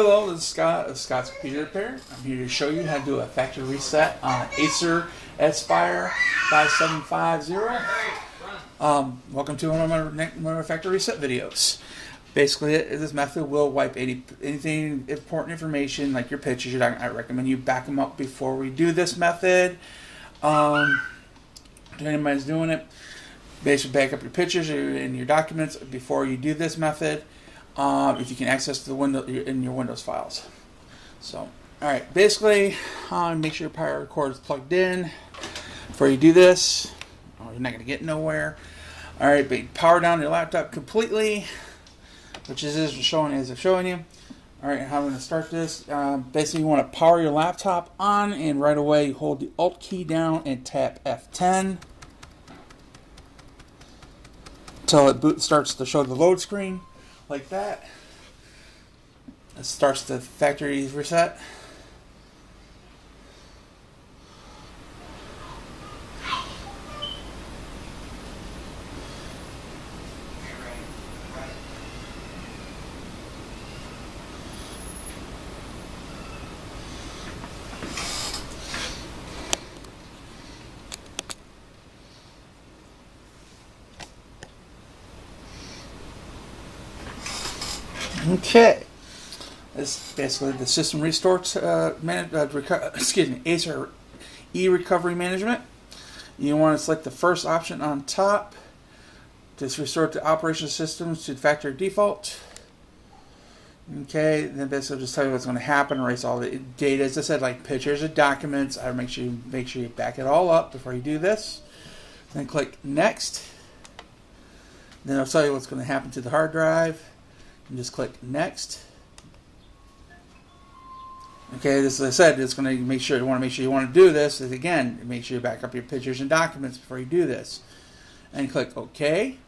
Hello, this is Scott of Scott's Computer Repair. I'm here to show you how to do a factory reset on an Acer Aspire 5750. Um, welcome to one of my, one of my factory reset videos. Basically, this method will wipe any anything important information like your pictures. I recommend you back them up before we do this method. Um, if anybody's doing it, basically back up your pictures and your documents before you do this method um, if you can access the window in your Windows files. So, all right, basically, um, make sure your power cord is plugged in before you do this. Oh, you're not going to get nowhere. All right, but power down your laptop completely, which is as showing as I'm showing you. All right, how I'm going to start this. Um, basically, you want to power your laptop on, and right away you hold the Alt key down and tap F10 until it boot starts to show the load screen like that. It starts the factory reset. Okay. This basically the system restores uh, man, uh, reco- excuse me, Acer e-recovery management. You want to select the first option on top. Just restore the operation systems to factory default. Okay, then basically just tell you what's going to happen, erase all the data. As I said, like pictures and documents. I make sure you make sure you back it all up before you do this. Then click next. Then I'll tell you what's going to happen to the hard drive and just click next. Okay, this as I said, it's going to make sure you want to make sure you want to do this. Is again, make sure you back up your pictures and documents before you do this, and click OK.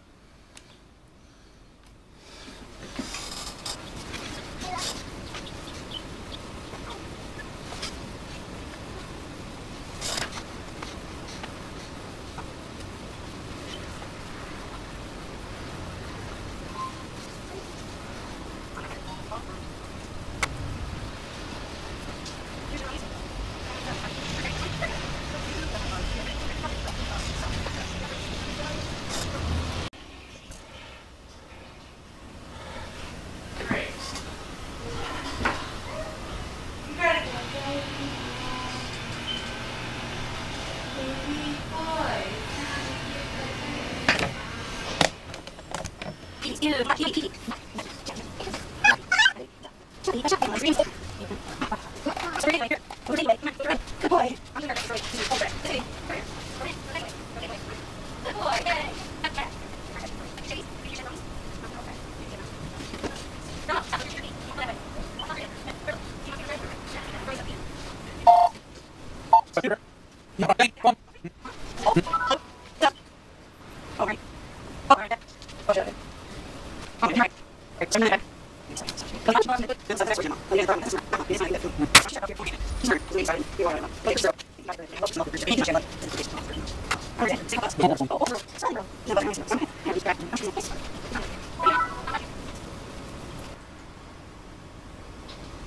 Good boy.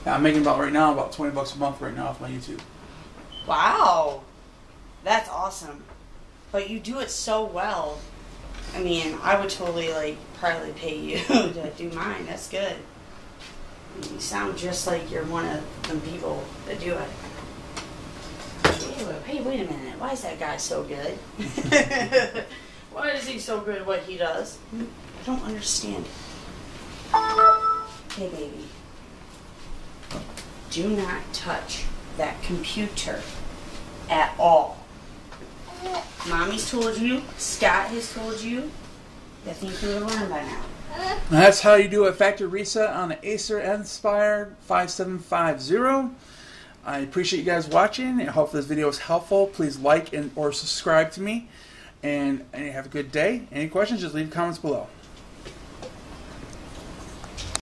I'm making about right now about 20 bucks a month right now off my YouTube. Wow. That's awesome. But you do it so well. I mean, I would totally like probably pay you to do mine. That's good. You sound just like you're one of the people that do it. Hey, wait a minute. Why is that guy so good? Why is he so good at what he does? I don't understand. Hey, baby. Do not touch that computer at all. Mommy's told you, Scott has told you. I think you would learned by now. And that's how you do a factory reset on an Acer Aspire 5750. I appreciate you guys watching and hope this video was helpful. Please like and or subscribe to me. And, and have a good day. Any questions, just leave comments below.